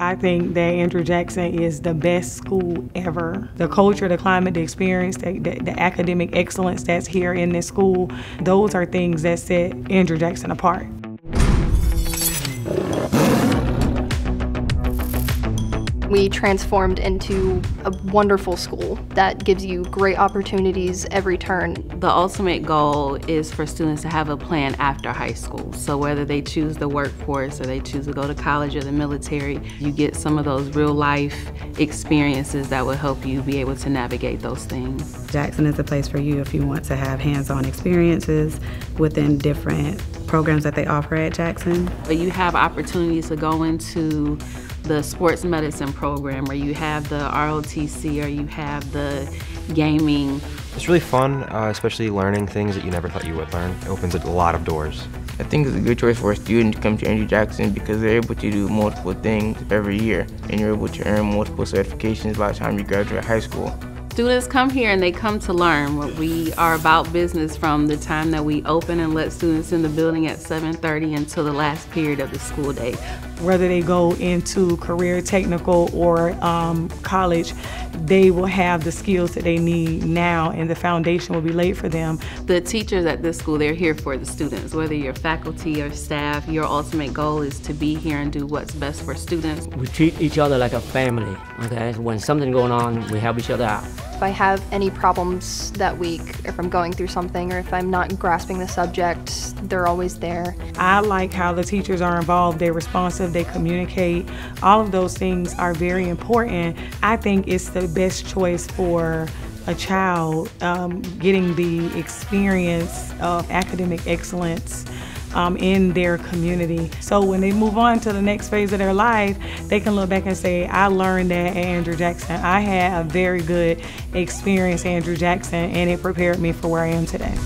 I think that Andrew Jackson is the best school ever. The culture, the climate, the experience, the, the, the, academic excellence that's here in this school, those are things that set Andrew Jackson apart. We transformed into a wonderful school that gives you great opportunities every turn. The ultimate goal is for students to have a plan after high school. So whether they choose the workforce or they choose to go to college or the military, you get some of those real life experiences that will help you be able to navigate those things. Jackson is a place for you if you want to have hands-on experiences within different programs that they offer at Jackson. But you have opportunities to go into the sports medicine program or you have the ROTC or you have the gaming. It's really fun, uh, especially learning things that you never thought you would learn. It opens a lot of doors. I think it's a good choice for a student to come to Andrew Jackson because they're able to do multiple things every year and you're able to earn multiple certifications by the time you graduate high school students come here and they come to learn. We are about business from the time that we open and let students in the building at 7.30 until the last period of the school day. Whether they go into career technical or um, college, they will have the skills that they need now and the foundation will be laid for them. The teachers at this school, they're here for the students. Whether you're faculty or staff, your ultimate goal is to be here and do what's best for students. We treat each other like a family, okay? When something's going on, we help each other out. If I have any problems that week, if I'm going through something, or if I'm not grasping the subject, they're always there. I like how the teachers are involved, they're responsive, they communicate. All of those things are very important. I think it's the best choice for a child um, getting the experience of academic excellence um, in their community. So when they move on to the next phase of their life, they can look back and say, I learned that at Andrew Jackson. I had a very good experience Andrew Jackson and it prepared me for where I am today.